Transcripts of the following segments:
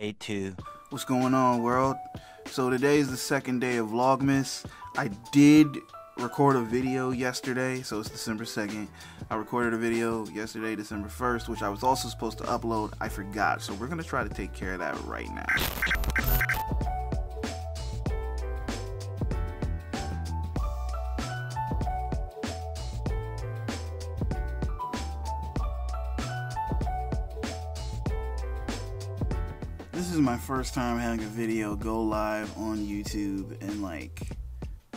A2. What's going on, world? So today is the second day of Vlogmas. I did record a video yesterday, so it's December 2nd. I recorded a video yesterday, December 1st, which I was also supposed to upload. I forgot, so we're gonna try to take care of that right now. This is my first time having a video go live on YouTube in like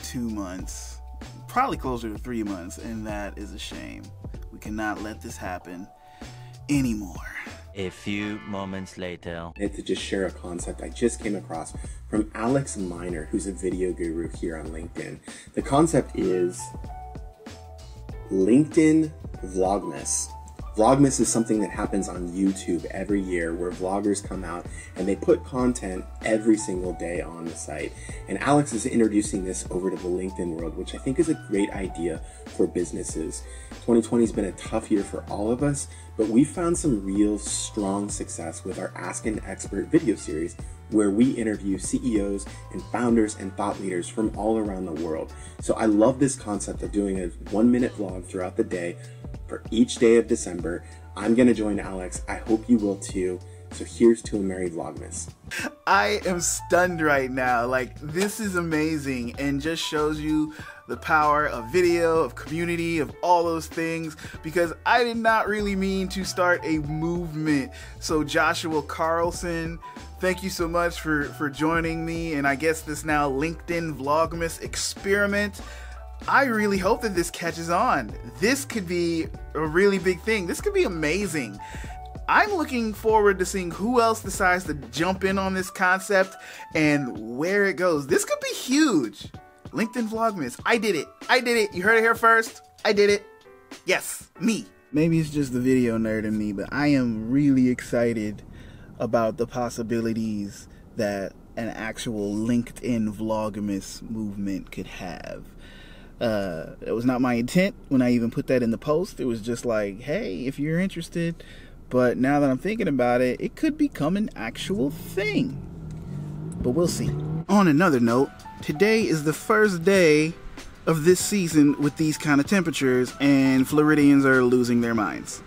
two months, probably closer to three months, and that is a shame. We cannot let this happen anymore. A few moments later. wanted to just share a concept I just came across from Alex Minor, who's a video guru here on LinkedIn. The concept is LinkedIn Vlogmas. Vlogmas is something that happens on YouTube every year where vloggers come out and they put content every single day on the site. And Alex is introducing this over to the LinkedIn world, which I think is a great idea for businesses. 2020 has been a tough year for all of us, but we found some real strong success with our Ask an Expert video series where we interview CEOs and founders and thought leaders from all around the world. So I love this concept of doing a one minute vlog throughout the day for each day of December. I'm gonna join Alex. I hope you will too. So here's to a merry Vlogmas. I am stunned right now. Like, this is amazing and just shows you the power of video, of community, of all those things because I did not really mean to start a movement. So, Joshua Carlson, thank you so much for, for joining me and I guess this now LinkedIn Vlogmas experiment. I really hope that this catches on. This could be a really big thing. This could be amazing. I'm looking forward to seeing who else decides to jump in on this concept and where it goes. This could be huge. LinkedIn Vlogmas. I did it. I did it. You heard it here first. I did it. Yes, me. Maybe it's just the video nerd in me, but I am really excited about the possibilities that an actual LinkedIn Vlogmas movement could have. Uh, it was not my intent when I even put that in the post. It was just like, hey, if you're interested. But now that I'm thinking about it, it could become an actual thing. But we'll see. On another note, today is the first day of this season with these kind of temperatures, and Floridians are losing their minds.